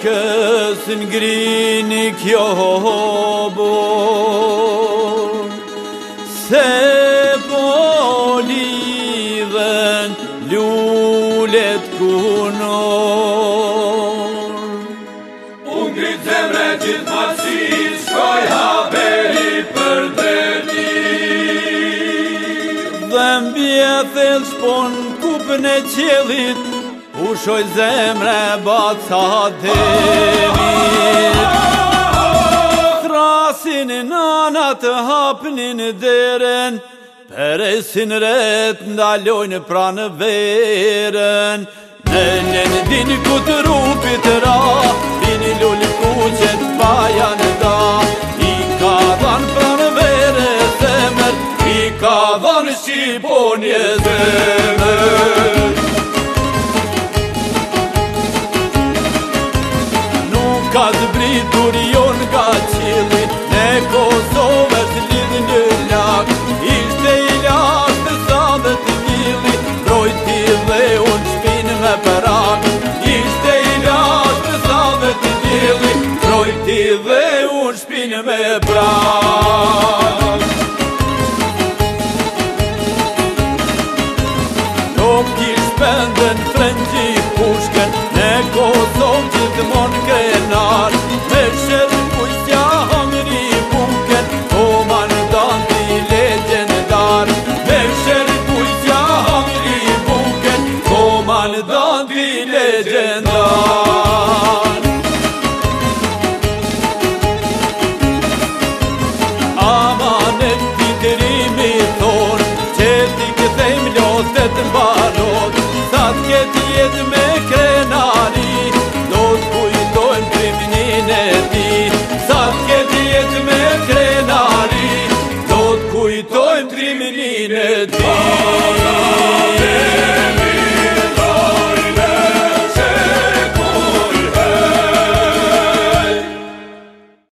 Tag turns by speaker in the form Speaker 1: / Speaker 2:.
Speaker 1: shkës në grini kjo bo Se po li dhe në lullet kuno Unë gritë të mre gjithë më si shkoj haperi për të një Dhe mbje thelë shponë kupën e qelit U shoj zemre bat sa devi Krasin nanat hapnin deren Peresin ret ndalojn pra në verën Në në në din ku të rupit ra Vini lulli ku që të në da I ka dhanë pra në vere zemër I ka dhanë shqiponje zemër Gjatë britur jonë nga qili Ne Kosovë është lidhë në lak Ishte i lak të zadë të gili Brojti dhe unë shpinë me përak Ishte i lak të zadë të gili Brojti dhe unë shpinë me përak Në kishë pëndën frëngjit Dhanë dhanë ti legjendar Ama t'i tërimi tërë Që ti kësejmë lësët në barot Sa t'ke t'je t'me krenari Do t'kujtojmë t'ri e ti Sa t'ke t'je t'me krenari Do t'kujtojmë t'ri e ti